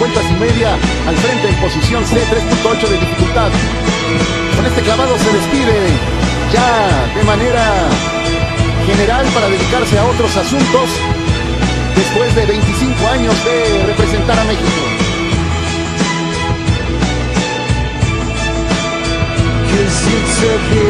vueltas y media al frente en posición C, 3.8 de dificultad. Con este clavado se despide ya de manera general para dedicarse a otros asuntos después de 25 años de representar a México. Cause